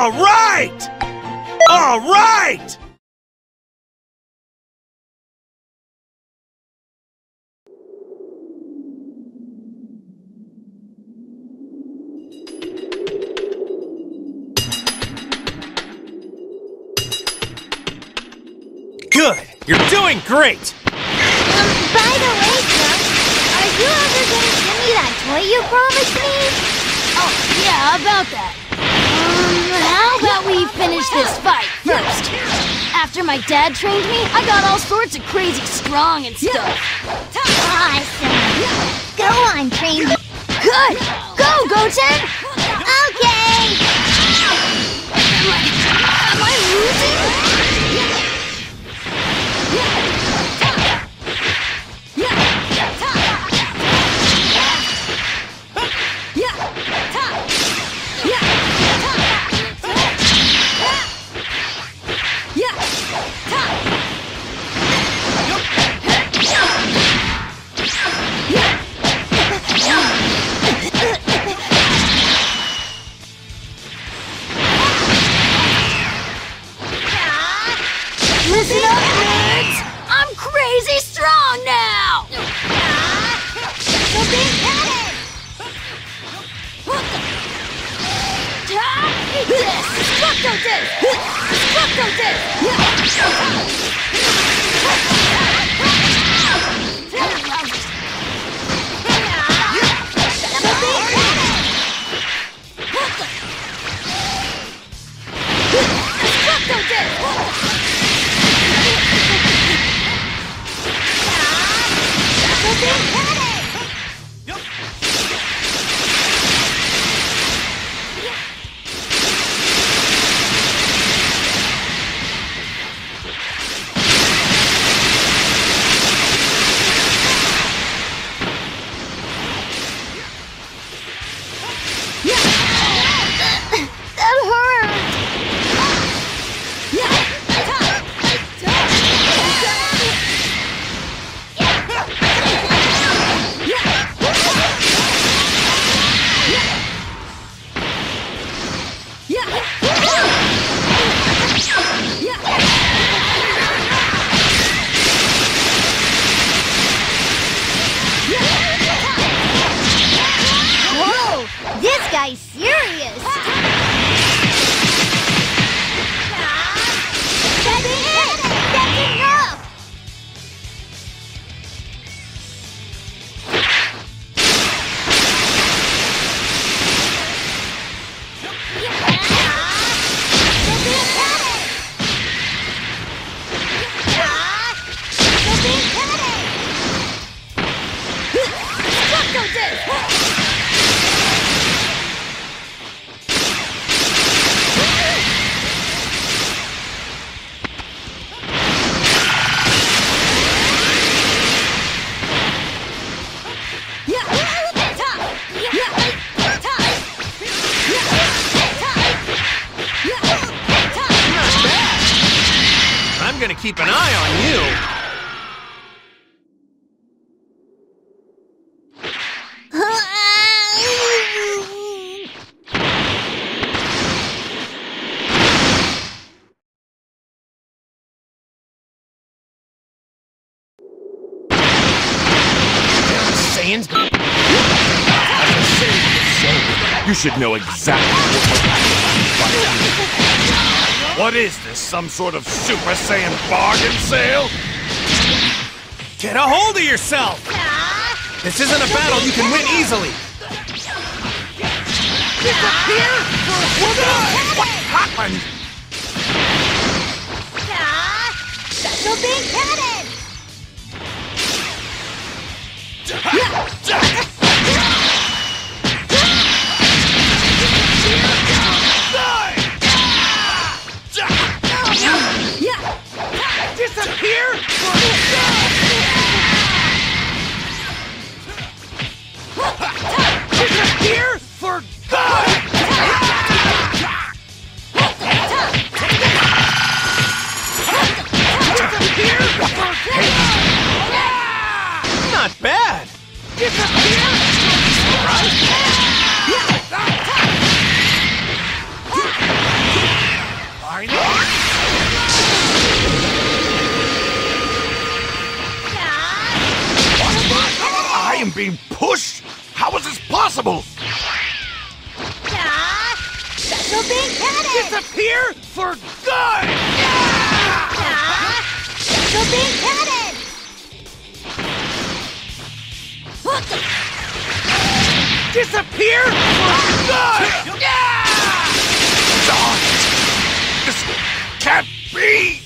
All right! All right! Good! You're doing great! Um, by the way, Chunk, are you ever gonna give me that toy you promised me? Oh, yeah, about that. How about we finish this fight first? After my dad trained me, I got all sorts of crazy strong and stuff. Awesome. Go on, train. Good! Go, Goten! Okay. Am I losing? Should know exactly what. What is this, some sort of Super Saiyan bargain sale? Get a hold of yourself! This isn't a battle you can win easily! Disappear? What happened? So big headed. disappear? I. I am being pushed? How is this possible? Ah, cannon! Disappear for good! Ah, cannon! disappear for good! Yeah! This can't be!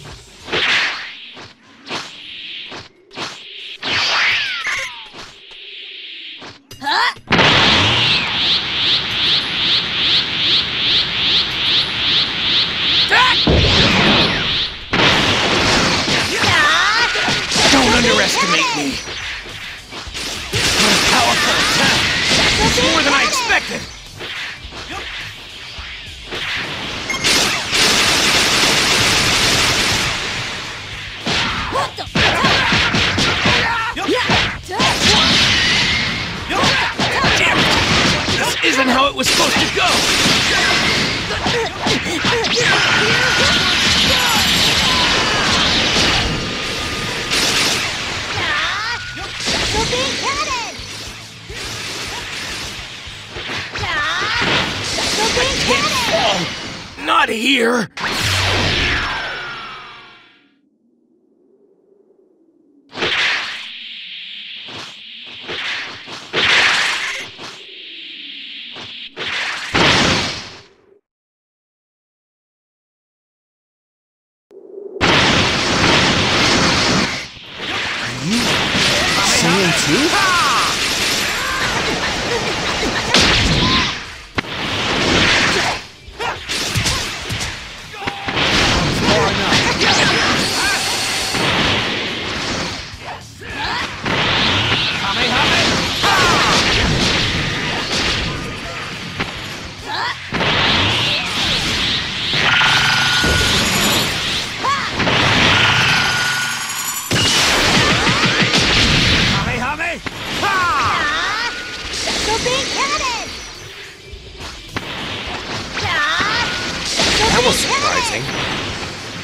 That was surprising.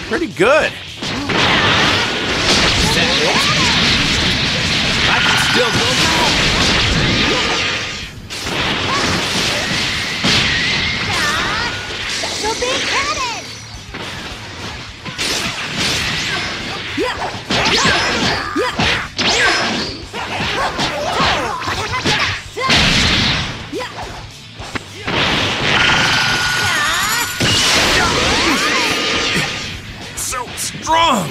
Pretty good. I can still go. Big! Yeah! strong.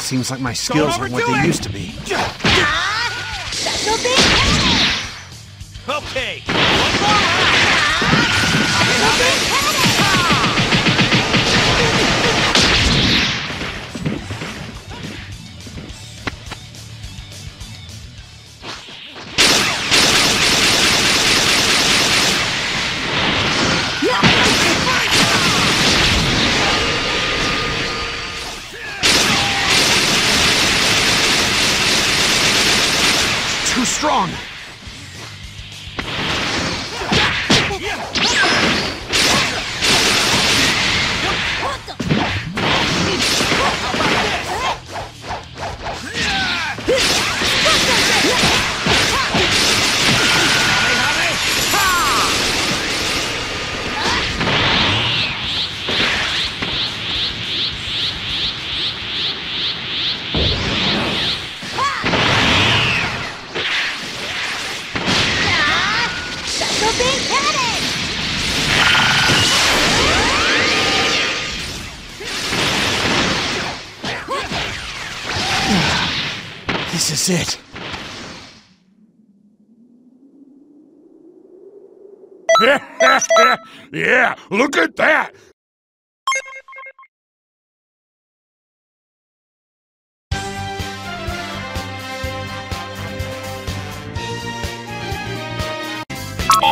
Seems like my skills aren't what they it. used to be. Okay, yeah, look at that!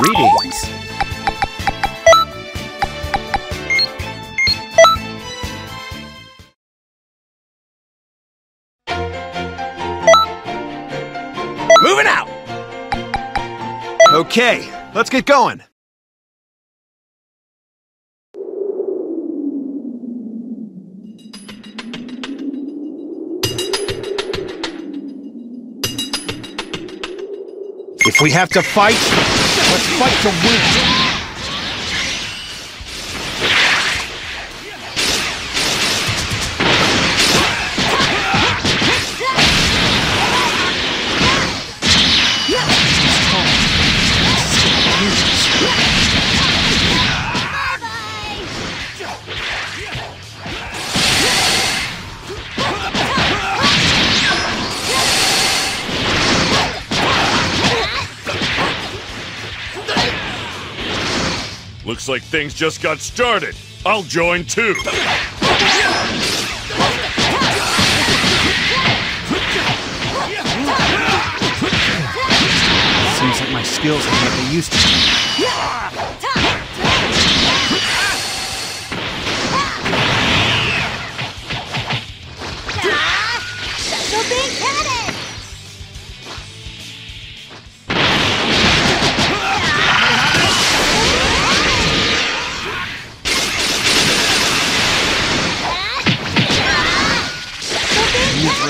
Greetings. Moving out! Okay, let's get going. If we have to fight, let's fight to win. Looks like things just got started. I'll join too. Seems like my skills aren't what they used to be.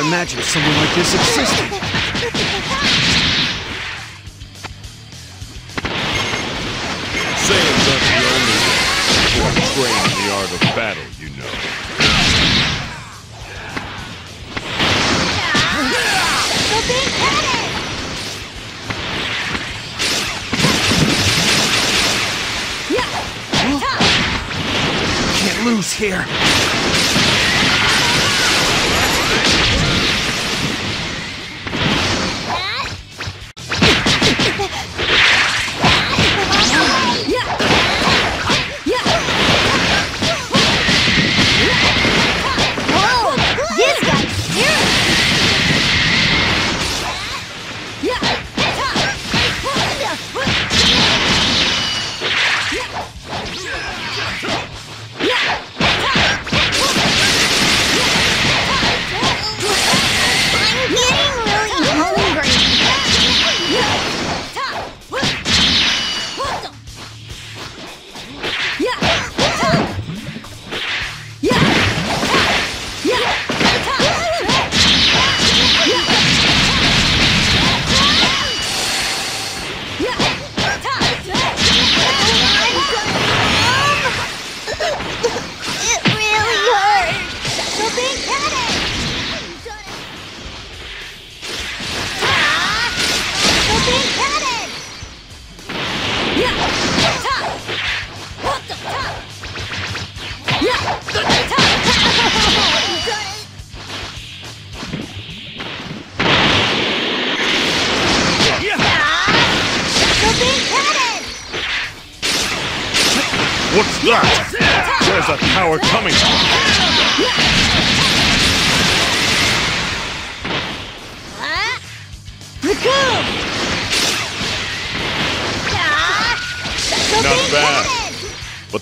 Imagined someone like this existed. Saiyans aren't the only ones who are trained in the art of battle, you know. Special Beam Cannon! Can't lose here.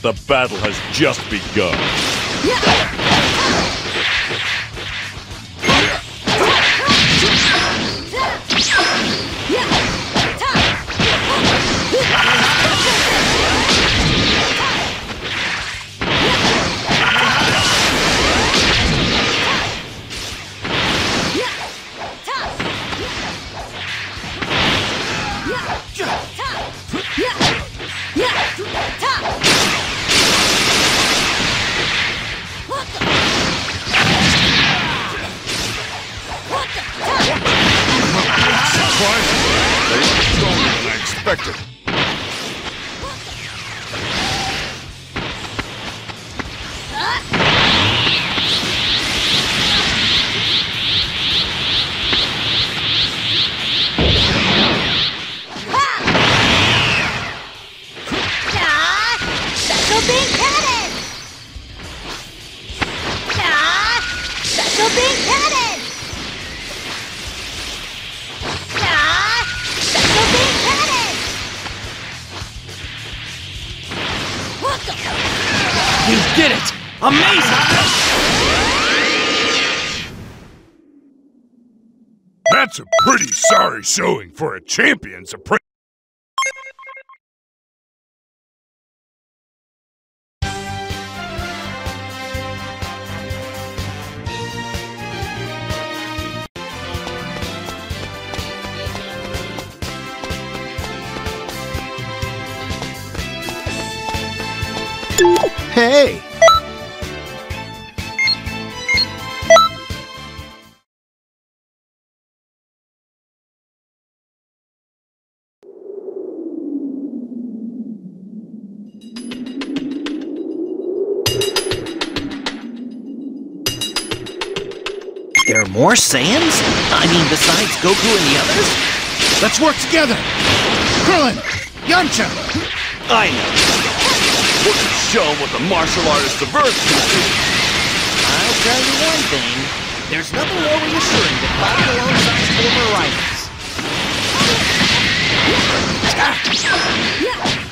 The battle has just begun. Surprisingly, You did it! Amazing! That's a pretty sorry showing for a champion's apprentice. There are more Saiyans? I mean, besides Goku and the others? Let's work together! Krillin! Yamcha! I know. We're gonna show 'em what the martial artist of Earth can do. I'll tell you one thing. There's nothing more reassuring than fighting alongside former rivals. Pressure!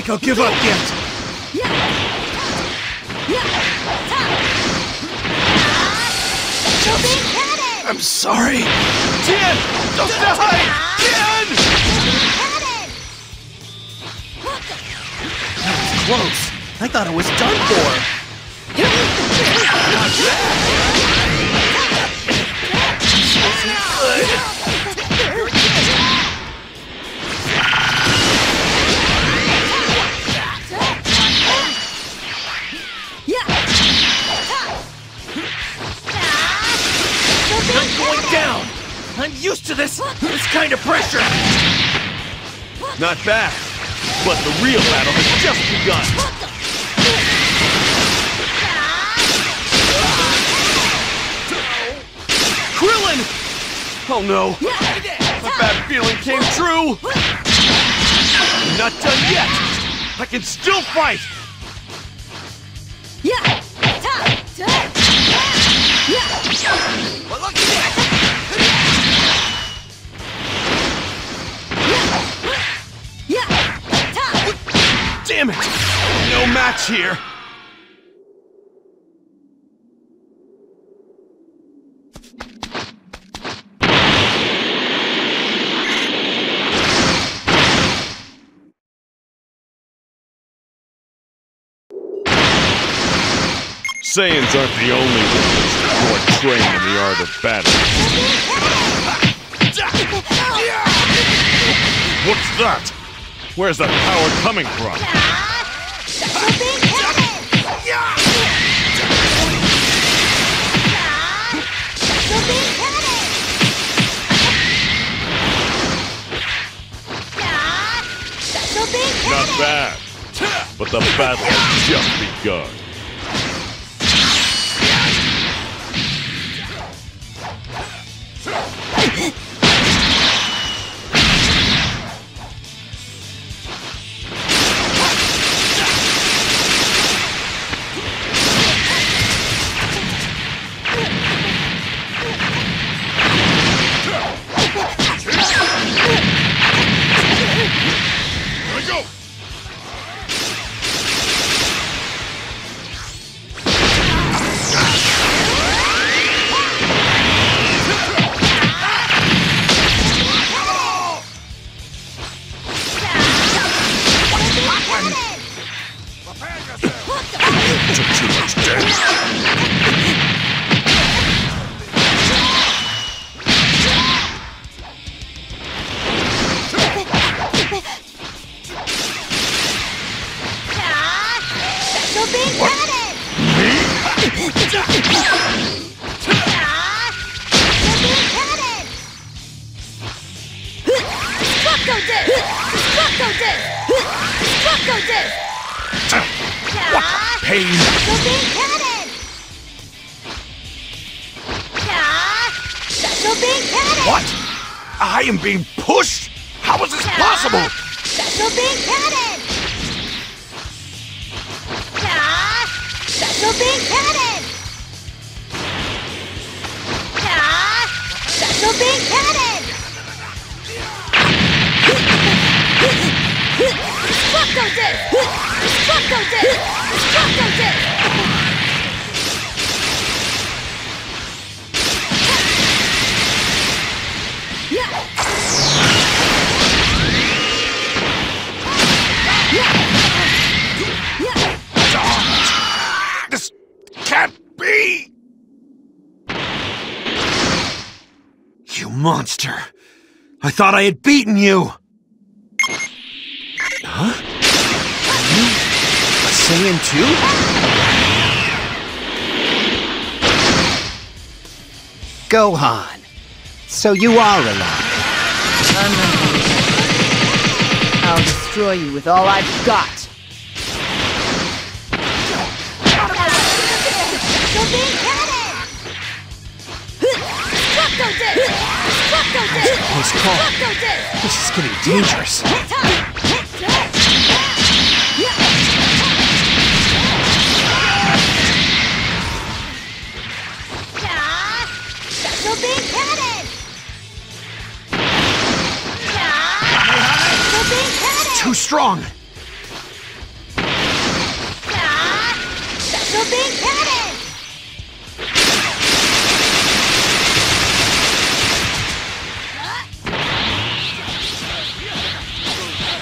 Like I'll give up yet! I'm sorry! Tien! Don't die! Tien! Close. I thought it was done for. I'm going down. I'm used to this. This kind of pressure. Not bad. But the real battle has just begun. Krillin! Oh no! My bad feeling came true! I'm not done yet! I can still fight! Damn it! No match here! Saiyans aren't the only ones who are trained in the art of battle. What's that? Where's that power coming from? Not bad. But the battle has just begun. What? I am being pushed? How is this possible? You're being patted! You're patted! Ah, You're being patted! Destructo Disc! Destructo Disc! Destructo Disc! Monster! I thought I had beaten you! Huh? Are you a Saiyan too? Gohan. So you are alive. I'll destroy you with all I've got. Close call. This is getting dangerous. You're being patted! Ah,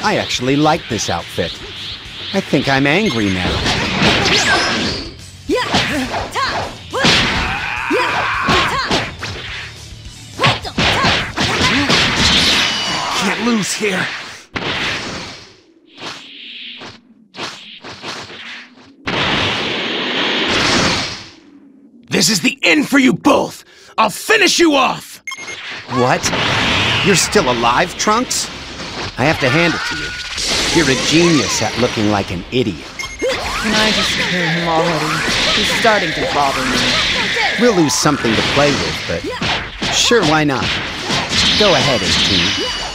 I actually like this outfit. I think I'm angry now. Can't lose here. This is the end for you both! I'll finish you off! What? You're still alive, Trunks? I have to hand it to you. You're a genius at looking like an idiot. Can I just kill him already? He's starting to bother me. We'll lose something to play with, but sure, why not? Go ahead, 18.